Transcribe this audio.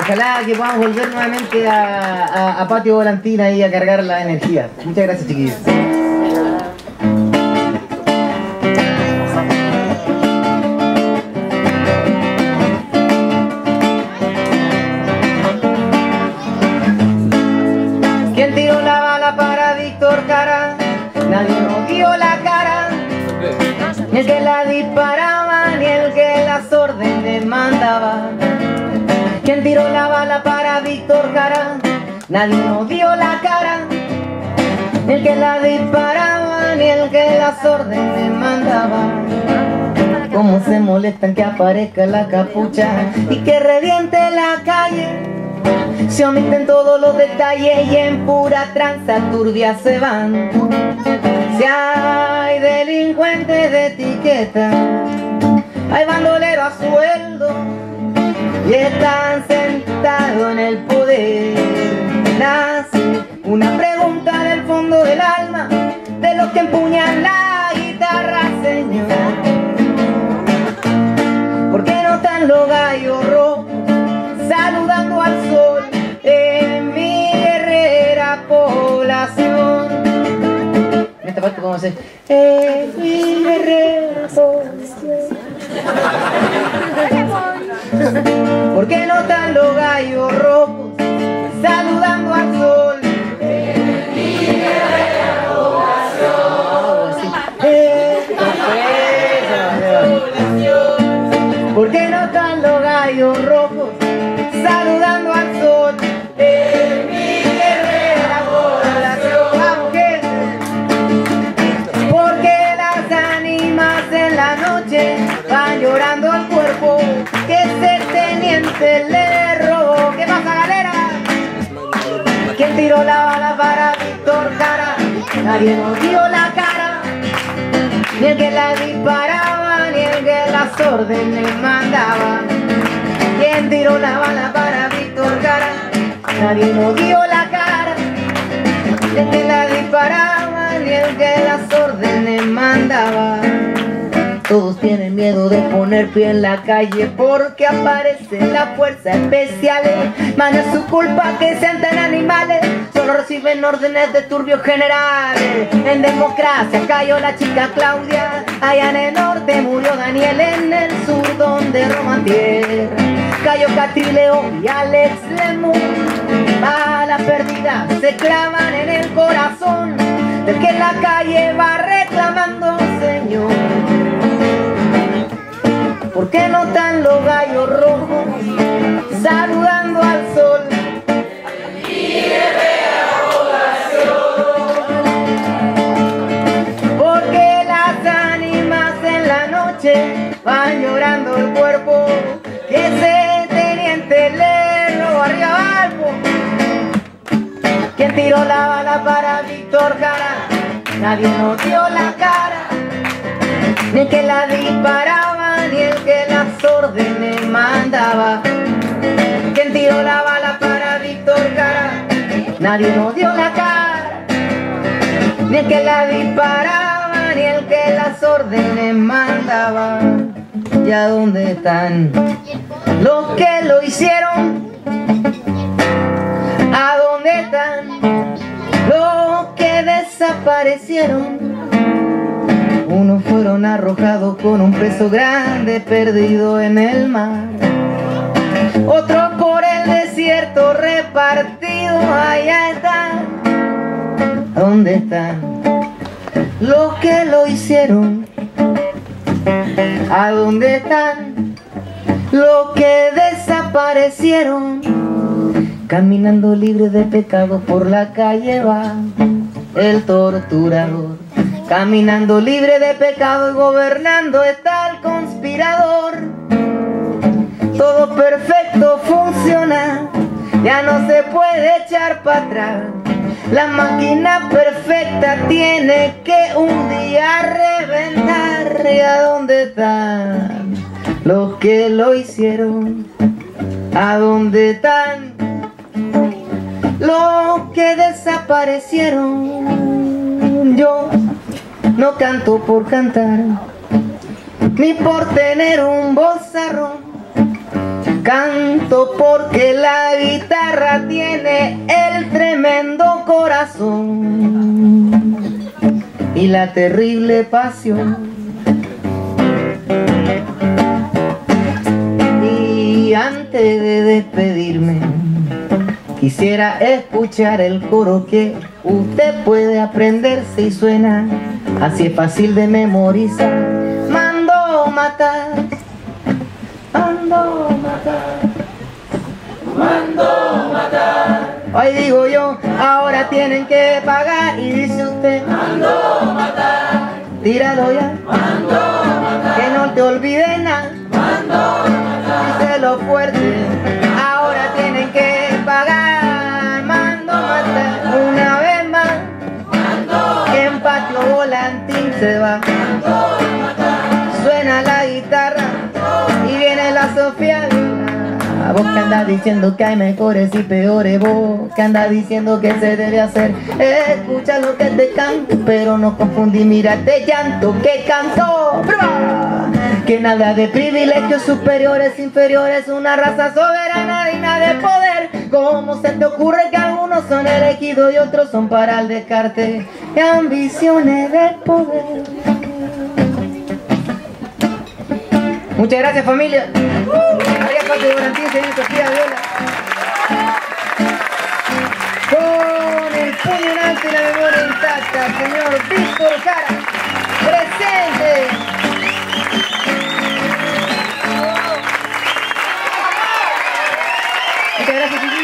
Ojalá que podamos volver nuevamente a, a Patio Volantina y a cargar la energía. Muchas gracias, chiquillos. ¿Quién tiró la bala para Víctor Cara? Nadie nos dio la cara. Ni el que la que las órdenes mandaba. ¿Quién tiró la bala para Víctor Cara? Nadie nos dio la cara. Ni el que la disparaba, ni el que las órdenes mandaba. Cómo se molestan que aparezca la capucha y que reviente la calle. Se omiten todos los detalles y en pura tranza turbia se van. Si hay delincuentes de etiqueta, hay bandolero a sueldo y están sentados en el poder. Nace una pregunta del fondo del alma de los que empuñan la guitarra, señor. ¿Por qué no están los gallos rojos saludando al sol en mi guerrera población? En esta parte podemos hacer en mi guerrera población. ¿Por qué no están los gallos rojos saludando al la noche van llorando al cuerpo que ese teniente le robó. ¿Qué pasa, galera? ¿Quién tiró la bala para Víctor Cara? Nadie nos dio la cara. Ni el que la disparaba, ni el que las órdenes mandaba. ¿Quién tiró la bala para Víctor Cara? Nadie nos dio la cara. Ni el que la disparaba, Tienen miedo de poner pie en la calle porque aparece la fuerza especial. Man, es su culpa que sean tan animales, solo reciben órdenes de turbios generales. En democracia cayó la chica Claudia, allá en el norte murió Daniel, en el sur donde Romantier. Cayó Catrileo y Alex Lemus, balas perdidas se clavan en el corazón del que en la calle ¿Por qué no están los gallos rojos saludando al sol? Porque las ánimas en la noche van llorando el cuerpo que ese teniente le robó arriba algo. ¿Quién tiró la bala para Víctor Jara? Nadie nos dio la cara ni que la disparaba, ni el que las órdenes mandaba. ¿Quién tiró la bala para Víctor Cara? Nadie nos dio la cara, ni el que la disparaba, ni el que las órdenes mandaba. ¿Y a dónde están los que lo hicieron? ¿A dónde están los que desaparecieron? Unos fueron arrojados con un peso grande perdido en el mar. Otros por el desierto repartidos, allá están. ¿Dónde están los que lo hicieron? ¿A dónde están los que desaparecieron? Caminando libre de pecado por la calle va el torturador. Caminando libre de pecado y gobernando está el conspirador. Todo perfecto funciona, ya no se puede echar para atrás. La máquina perfecta tiene que un día reventar. ¿Y a dónde están los que lo hicieron? ¿A dónde están los que desaparecieron? Yo no canto por cantar, ni por tener un bozarrón. Canto porque la guitarra tiene el tremendo corazón y la terrible pasión. Y antes de despedirme, quisiera escuchar el coro que usted puede aprenderse y suena así es fácil de memorizar. Mando matar, mando matar, mando matar. Hoy digo yo, ahora tienen que pagar y dice usted, mando matar. Tíralo ya, mando matar. Que no te olvides nada, mando matar. Díselo fuerte, volantín se va. Suena la guitarra y viene la Sofía. Vos que andas diciendo que hay mejores y peores Vos que andas diciendo que se debe hacer Escucha lo que te canto Pero no confundí, mira este llanto que canto. Que nada de privilegios superiores, inferiores Una raza soberana digna de poder ¿Cómo se te ocurre que algunos son elegidos y otros son para el descarte? y ambiciones del poder. Muchas gracias familia. María Paz de Volantín, señor Sofía Viola. Con el puño en alto y la memoria intacta, señor Víctor Cara, presente. Muchas gracias,